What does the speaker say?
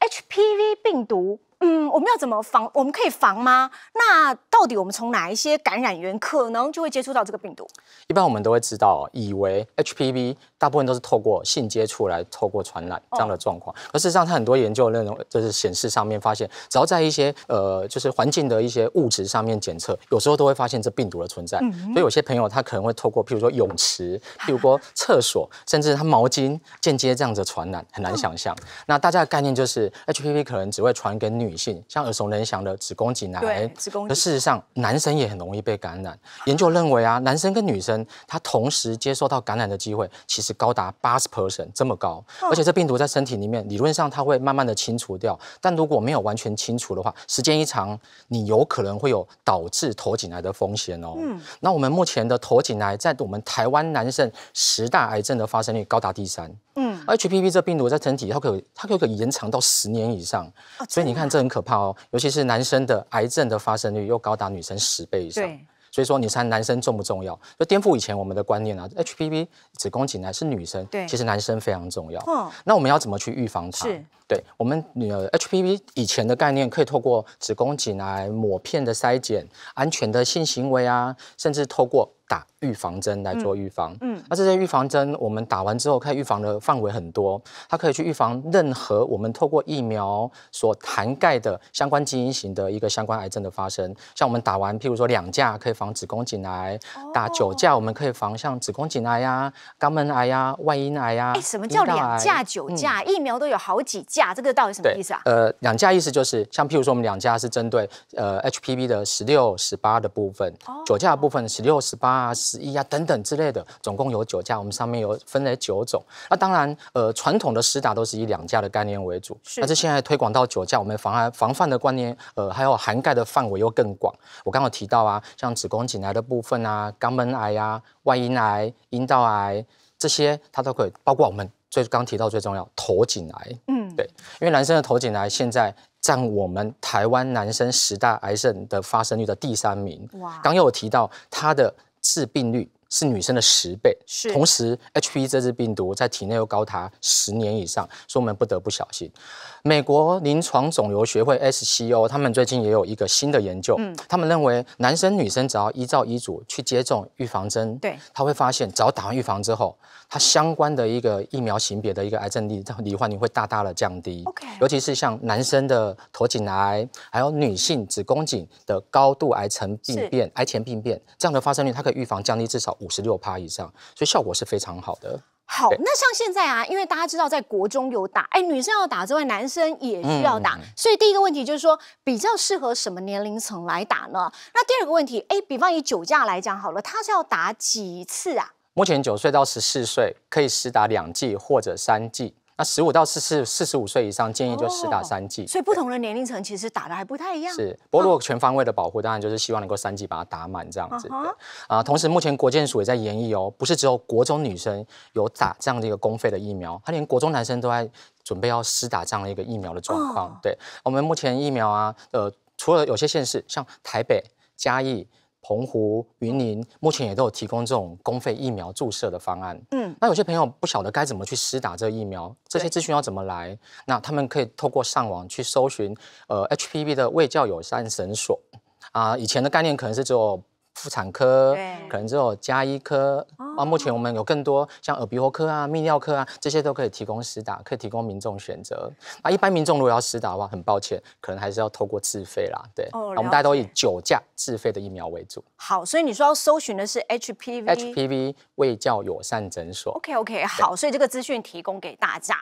HPV 病毒，嗯，我们要怎么防？我们可以防吗？那到底我们从哪一些感染源可能就会接触到这个病毒？一般我们都会知道，以为 HPV 大部分都是透过性接触来透过传染这样的状况。而事实上，它很多研究内容就是显示上面发现，只要在一些呃就是环境的一些物质上面检测，有时候都会发现这病毒的存在。所以有些朋友他可能会透过譬如说泳池、譬如说厕所，甚至他毛巾间接这样子传染，很难想象。那大家的概念就是 HPV 可能只会传给女性，像耳熟能详的子宫颈癌。子宫。可事实上，男生也很容易被感染。研究认为啊，男生跟女生他同时接受到感染的机会，其实高达八十 percent 这么高。而且这病毒在身体里面，理论上它会慢慢的清除掉。但如果没有完全清除的话，时间一长，你有可能会有导致头颈癌的风险哦。嗯。那我们目前的头颈癌在我们台湾男生十大癌症的发生率高达第三。嗯。HPV 这病毒在身体，它可以它可以延长到十年以上。所以你看，这很可怕哦。尤其是男生的癌症的发生率又高达女生十倍以上。所以说，你猜男生重不重要？就颠覆以前我们的观念啊，HPV 子宫颈癌是女生，对，其实男生非常重要。嗯，那我们要怎么去预防它？是，对我们女儿 HPV 以前的概念，可以透过子宫颈癌抹片的筛检、安全的性行为啊，甚至透过。打预防针来做预防，嗯，那这些预防针我们打完之后，可以预防的范围很多，它可以去预防任何我们透过疫苗所涵盖的相关基因型的一个相关癌症的发生。像我们打完，譬如说两价可以防子宫颈癌，打九价我们可以防像子宫颈癌呀、肛门癌呀、外阴癌呀。哎，什么叫两价九价？疫苗都有好几价，这个到底什么意思啊？呃，两价意思就是像譬如说我们两价是针对呃 HPV 的十六、十八的部分，九价部分十六、十八。啊，十一啊，等等之类的，总共有九价，我们上面有分为九种。那当然，呃，传统的施打都是以两价的概念为主，但是现在推广到九价，我们防癌防范的观念，呃，还有涵盖的范围又更广。我刚刚提到啊，像子宫颈癌的部分啊，肛门癌啊、外阴癌、阴道癌这些，它都可以，包括我们最刚提到最重要头颈癌，嗯，对，因为男生的头颈癌现在。占我们台湾男生十大癌症的发生率的第三名。哇！刚有提到它的致病率是女生的十倍，是。同时，HPV 这支病毒在体内又高达十年以上，所以我们不得不小心。美国临床肿瘤学会 SCO 他们最近也有一个新的研究，嗯，他们认为男生女生只要依照医嘱去接种预防针，对，他会发现只要打完预防之后，它相关的一个疫苗型别的一个癌症率罹患率会大大的降低。OK，尤其是像男生的头颈癌，还有女性子宫颈的高度癌层病变、癌前病变这样的发生率，它可以预防降低至少五十六趴以上，所以效果是非常好的。好，那像现在啊，因为大家知道在国中有打，哎，女生要打之外，男生也需要打，所以第一个问题就是说，比较适合什么年龄层来打呢？那第二个问题，哎，比方以酒驾来讲好了，他是要打几次啊？目前九岁到十四岁可以施打两剂或者三剂。那十五到四四四十五岁以上，建议就施打三剂。所以不同的年龄层其实打的还不太一样。是，不过如果全方位的保护，当然就是希望能够三剂把它打满这样子。啊，同时目前国健署也在研议哦，不是只有国中女生有打这样的一个公费的疫苗，他连国中男生都在准备要施打这样的一个疫苗的状况。对，我们目前疫苗啊，呃，除了有些县市，像台北、嘉义。澎湖、云林目前也都有提供这种公费疫苗注射的方案。嗯，那有些朋友不晓得该怎么去施打这个疫苗，这些资讯要怎么来？那他们可以透过上网去搜寻，呃，HPV 的卫教友善诊所。啊，以前的概念可能是只有。妇产科，可能只有加医科啊。目前我们有更多像耳鼻喉科啊、泌尿科啊，这些都可以提供施打，可以提供民众选择。啊，一般民众如果要施打的话，很抱歉，可能还是要透过自费啦。对，我们大家都以九价自费的疫苗为主。好，所以你说要搜寻的是 HPV HPV 卫教友善诊所。OK OK，好，所以这个资讯提供给大家。